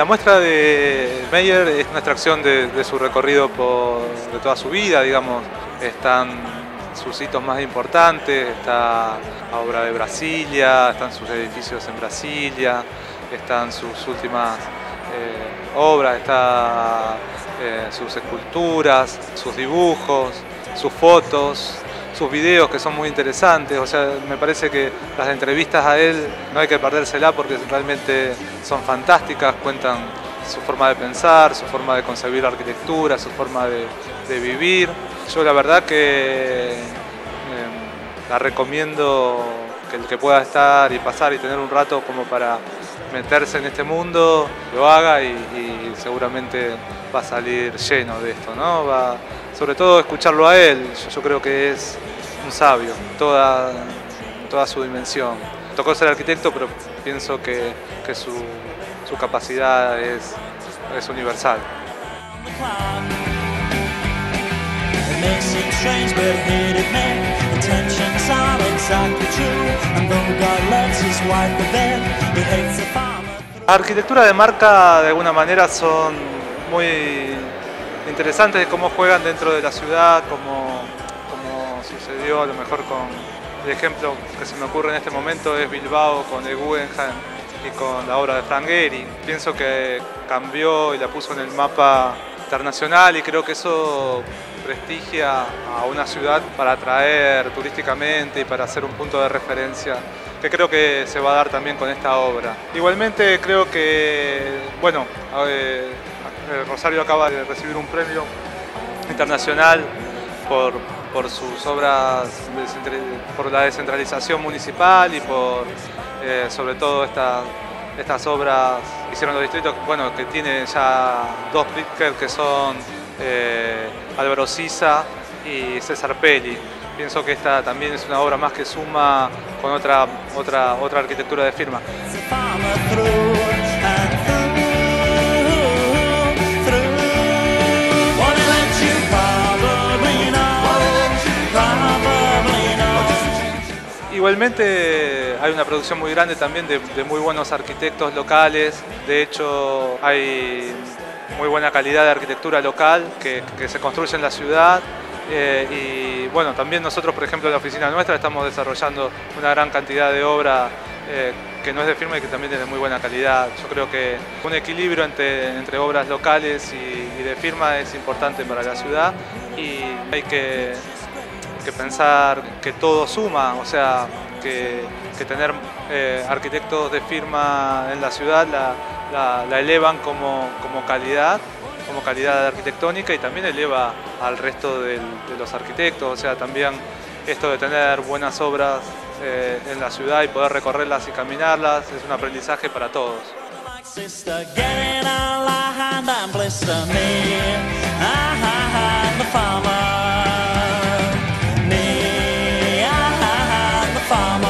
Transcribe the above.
La muestra de Meyer es una extracción de, su recorrido de toda su vida, digamos. Están sus hitos más importantes, está la obra de Brasilia, están sus edificios en Brasilia, están sus últimas eh, obras, están eh, sus esculturas, sus dibujos, sus fotos, sus videos que son muy interesantes, o sea, me parece que las entrevistas a él no hay que perdérsela porque realmente son fantásticas, cuentan su forma de pensar, su forma de concebir la arquitectura, su forma de, vivir. Yo la verdad que em, la recomiendo que el que pueda estar y pasar y tener un rato como para meterse en este mundo, lo haga y, seguramente va a salir lleno de esto, ¿no? Va, sobre todo escucharlo a él, yo creo que es un sabio, toda, toda su dimensión. Tocó ser arquitecto, pero pienso que, que su, su, capacidad es, es universal. La arquitectura de marca de alguna manera son muy interesantes de cómo juegan dentro de la ciudad, como sucedió a lo mejor con el ejemplo que se me ocurre en este momento es Bilbao con el Guggenheim y con la obra de Frank Gehry. Pienso que cambió y la puso en el mapa internacional y creo que eso prestigia a una ciudad para atraer turísticamente y para ser un punto de referencia que creo que se va a dar también con esta obra. Igualmente creo que, bueno, eh, Rosario acaba de recibir un premio internacional por, por sus obras, por la descentralización municipal y por eh, sobre todo estas obras hicieron los distritos, bueno, que tiene ya dos Pritzker que son eh, Álvaro Sisa y César Pelli. Pienso que esta también es una obra más que suma con otra, otra, otra arquitectura de firma. Igualmente hay una producción muy grande también de, muy buenos arquitectos locales, de hecho hay muy buena calidad de arquitectura local que, se construye en la ciudad eh, y bueno, también nosotros por ejemplo en la oficina nuestra estamos desarrollando una gran cantidad de obra eh, que no es de firma y que también tiene muy buena calidad. Yo creo que un equilibrio entre, entre obras locales y de firma es importante para la ciudad y hay que que pensar que todo suma, o sea, que, tener eh, arquitectos de firma en la ciudad la, elevan como, calidad, como calidad arquitectónica y también eleva al resto de los arquitectos, o sea, también esto de tener buenas obras eh, en la ciudad y poder recorrerlas y caminarlas es un aprendizaje para todos. farmer.